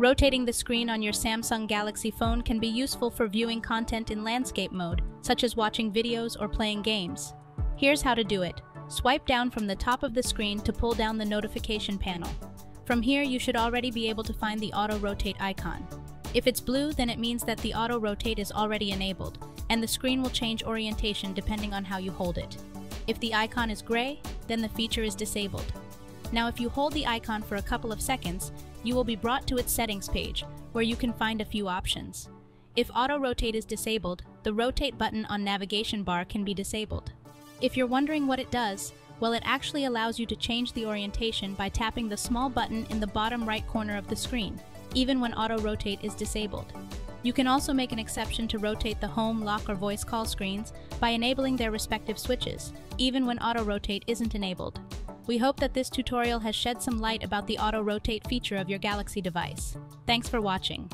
Rotating the screen on your Samsung Galaxy phone can be useful for viewing content in landscape mode, such as watching videos or playing games. Here's how to do it. Swipe down from the top of the screen to pull down the notification panel. From here, you should already be able to find the auto rotate icon. If it's blue, then it means that the auto rotate is already enabled, and the screen will change orientation depending on how you hold it. If the icon is gray, then the feature is disabled. Now if you hold the icon for a couple of seconds, you will be brought to its settings page, where you can find a few options. If auto rotate is disabled, the rotate button on navigation bar can be disabled. If you're wondering what it does, well it actually allows you to change the orientation by tapping the small button in the bottom right corner of the screen, even when auto rotate is disabled. You can also make an exception to rotate the home, lock, or voice call screens by enabling their respective switches, even when auto rotate isn't enabled. We hope that this tutorial has shed some light about the auto rotate feature of your Galaxy device. Thanks for watching.